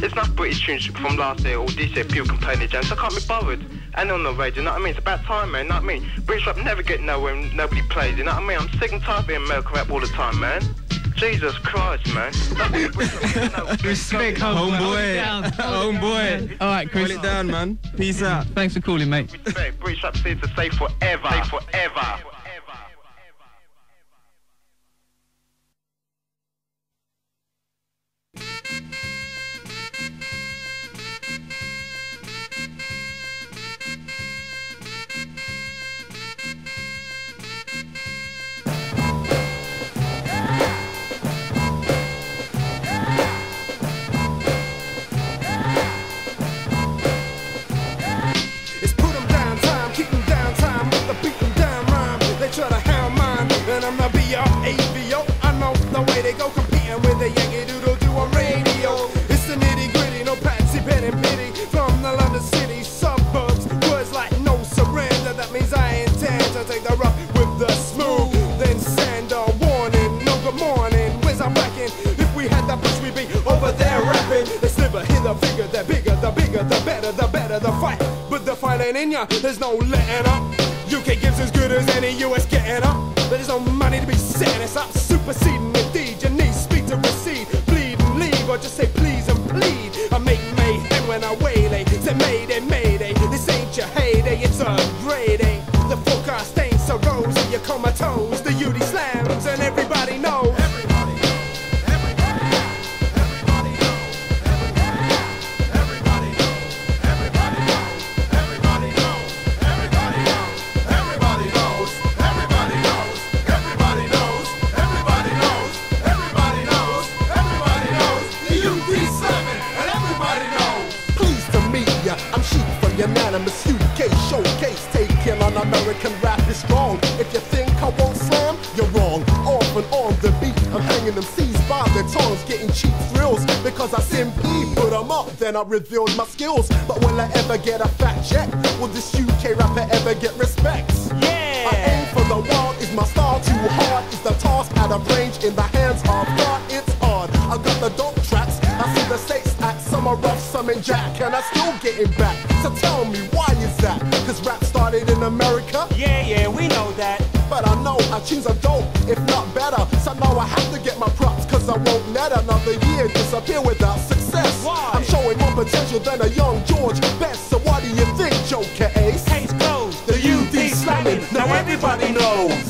There's enough British tunes from last year or this year, people complaining the jams. I can't be bothered. And on the radio, you know what I mean? It's about time, man, you know what I mean? British rap never get nowhere and nobody plays, you know what I mean? I'm sick and tired of being American rap all the time, man. Jesus Christ, man. Respect, homeboy. Homeboy. All right, Chris. Hold it down, man. Peace out. Thanks for calling, mate. Respect. British rap seems to stay forever. Stay forever. They go competing with the Yankee Doodle do on radio. It's the nitty gritty, no patsy, and pity. From the London city suburbs, words like no surrender. That means I intend to take the rough with the smooth. Then send a warning, no good morning. Where's I'm? If we had that push, we'd be over there rapping. They sliver, hit the figure, the bigger, the bigger, the better, the better the fight. But the fight ain't in ya, there's no letting up. UK gives as good as any US getting up. There's no money to be setting us up, superseding rosy, you're comatose. The UD slams, and everybody knows. From uh, Unanimous UK Showcase. Taking on American rap is strong. If you think I won't slam, you're wrong. Off and on the beat, I'm hanging them C's by their tongues, getting cheap thrills because I simply put 'em up. Then I revealed my skills. But will I ever get a fat check? Will this UK rapper ever get respect? Yeah. I aim for the world. Is my style too hard? Is the task out of range in the hands of God? It's hard. I got the dope tracks. I see the states act. Some are rough, some in jack, and I still getting back. So tell me, know I choose a dope, if not better. So now I have to get my props, cause I won't let another year disappear without success. I'm showing more potential than a young George Best. So what do you think, Joker Ace? Case closed. The UD slamming, now everybody knows.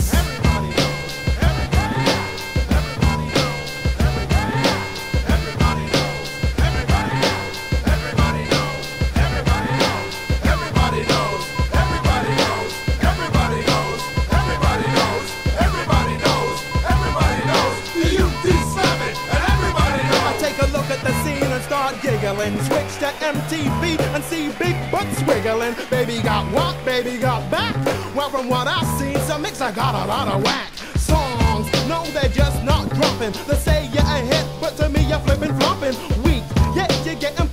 Start giggling. Switch to MTV and see big butts wiggling. Baby got what? Baby got back. Well, from what I've seen, some mixer got a lot of whack songs. No, they're just not dropping. They say you're a hit, but to me you're flipping, flopping. Weak, yet you're getting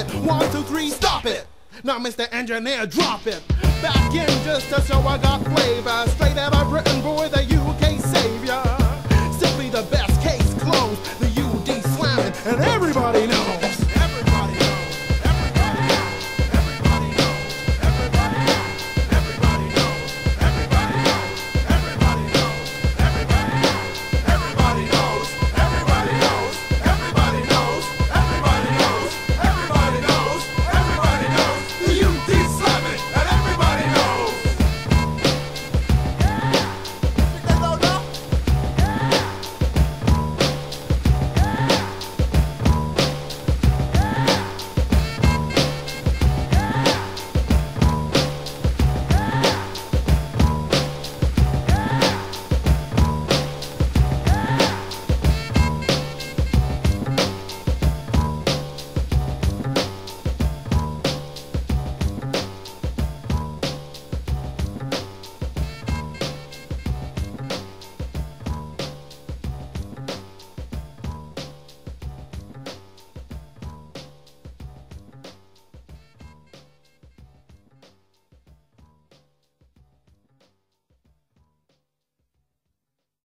stop it. One, two, three, stop it. Now, Mr. Engineer, drop it. Back in just to show I got flavor. Straight out of Britain, boy, the UK